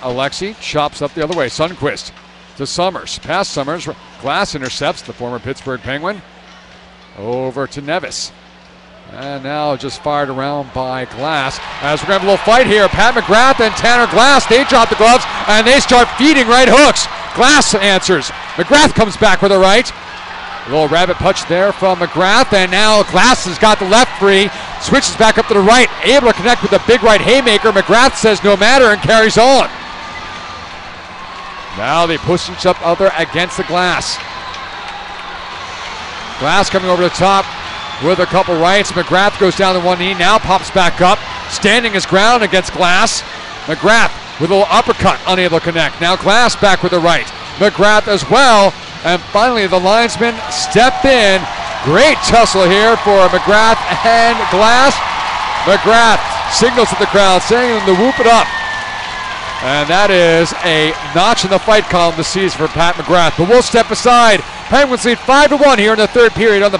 Alexi chops up the other way. Sundqvist to Summers. Past Summers. Glass intercepts the former Pittsburgh Penguin. Over to Nieves. And now just fired around by Glass. As we're going to have a little fight here, Pat McGrath and Tanner Glass, they drop the gloves and they start feeding right hooks. Glass answers. McGrath comes back with a right. A little rabbit punch there from McGrath, and now Glass has got the left free. Switches back up to the right, able to connect with the big right haymaker. McGrath says no matter and carries on. Now they push each other against the glass. Glass coming over the top with a couple rights. McGrath goes down to one knee, now pops back up, standing his ground against Glass. McGrath with a little uppercut, unable to connect. Now Glass back with the right. McGrath as well. And finally, the linesmen step in. Great tussle here for McGrath and Glass. McGrath signals to the crowd, saying them to whoop it up. And that is a notch in the fight column this season for Pat McGrath. But we'll step aside. Penguins lead 5 to 1 here in the third period on the